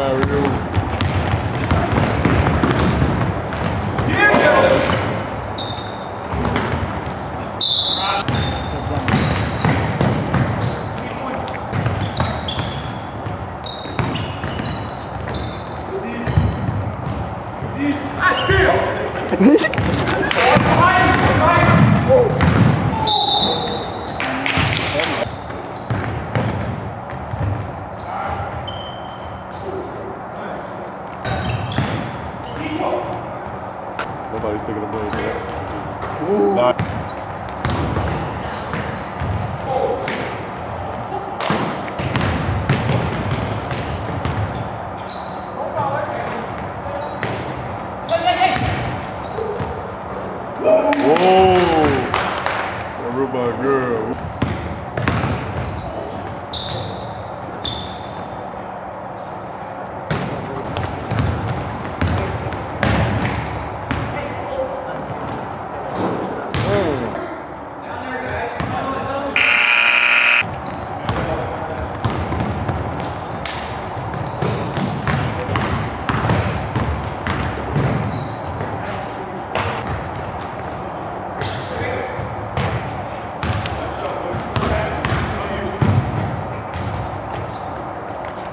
barrel. Deal! Nobody's taking a break. man. Nah. Whoa! Aruba girl.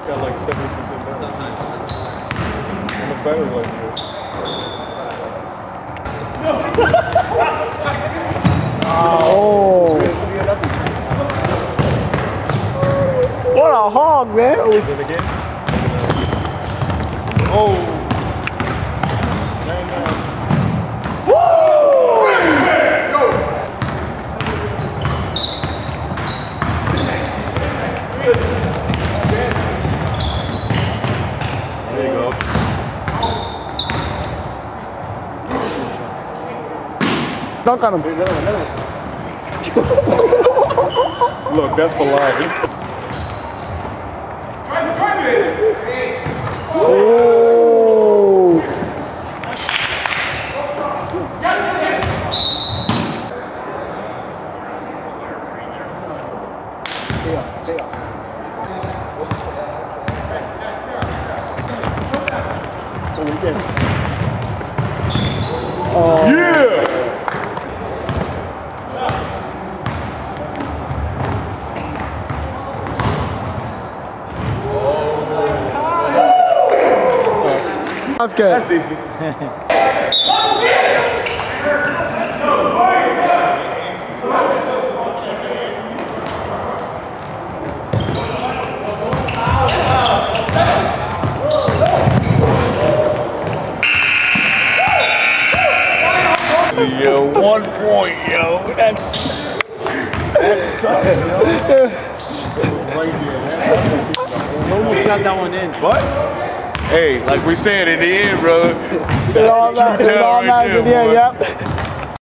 Got like 70% down. On the better like this. Oh. What a hog, man. Oh. Man, man. There you go. Dunk on him. Look, that's for life. Oh. Yeah! That's good. That's decent. Yo, one point, yo. That's that sucks, yo. Almost got that one in. But hey, like we said in the end, bro, It all that's the true talent right there, in the end, yep.